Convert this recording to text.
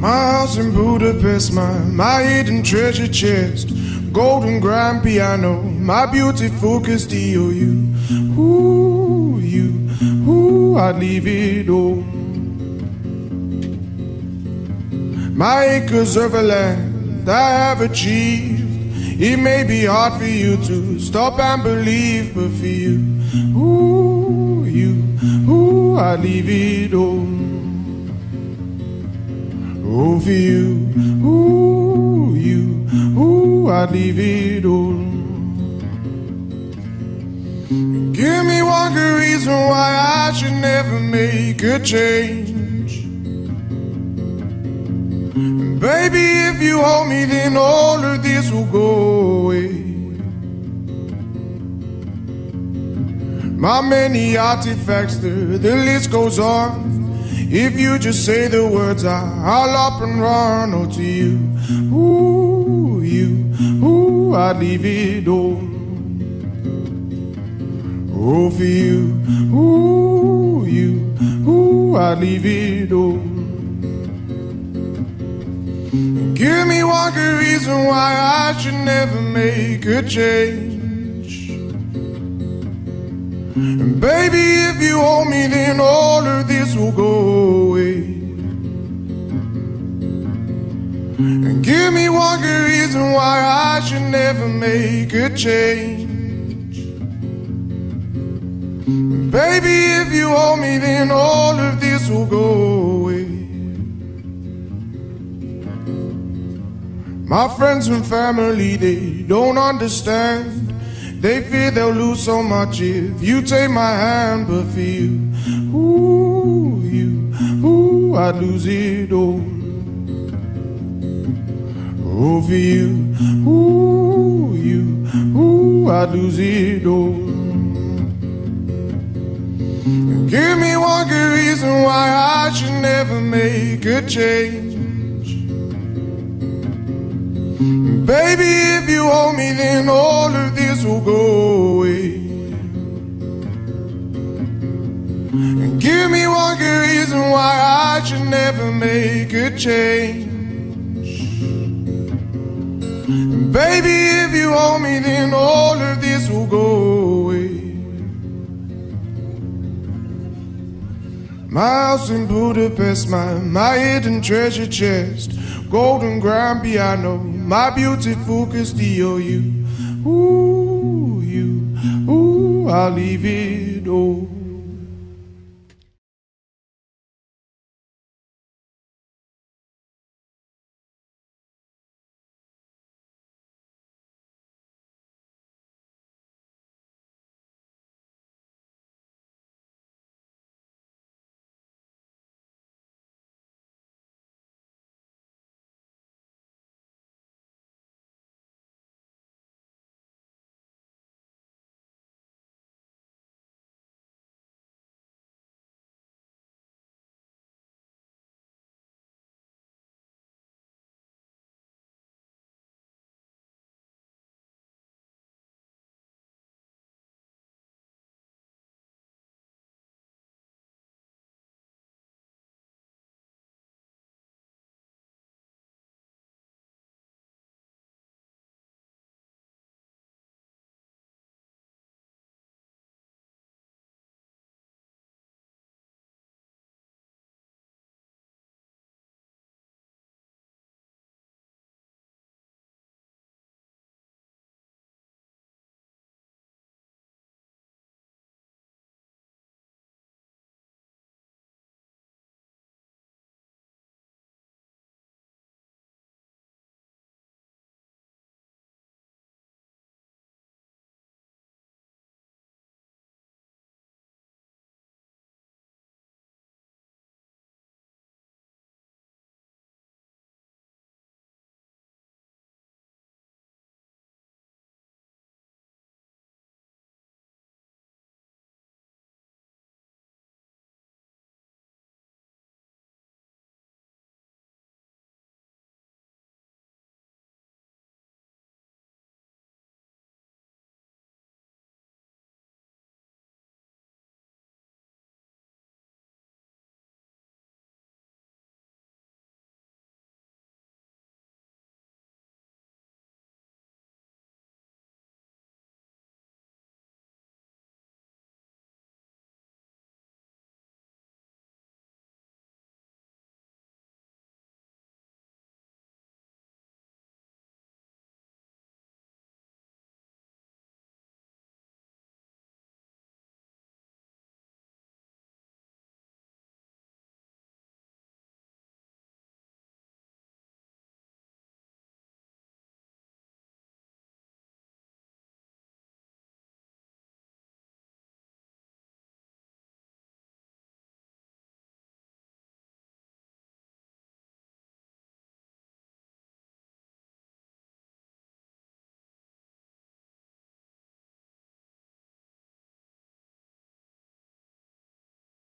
My house in Budapest, my, my hidden treasure chest, golden grand piano, my beautiful Castillo, you, ooh, you, ooh, I'd leave it all. My acres of land I have achieved. It may be hard for you to stop and believe, but for you, ooh, you, ooh, I'd leave it all. For you, ooh, you, ooh, I'd leave it all. Give me one good reason why I should never make a change. And baby, if you hold me, then all of this will go away. My many artifacts, the, the list goes on. If you just say the words, I'll up and run. Oh, to you, ooh, you, ooh, I'd leave it all. Oh, for you, ooh, you, ooh, I'd leave it all. Give me one good reason why I should never make a change. And baby, if you hold me, then all of this will go good reason why I should never make a change. Baby, if you hold me, then all of this will go away. My friends and family, they don't understand. They fear they'll lose so much if you take my hand, but for you, ooh, you, ooh, I'd lose it all. For you, ooh, you, ooh, I'd lose it all. Give me one good reason why I should never make a change. Baby, if you hold me, then all of this will go away. Give me one good reason why I should never make a change. Baby, if you hold me, then all of this will go away. My house in Budapest, my, my hidden treasure chest, golden grand piano, oh, my beautiful Castillo, you, ooh, you, ooh, I'll leave it all.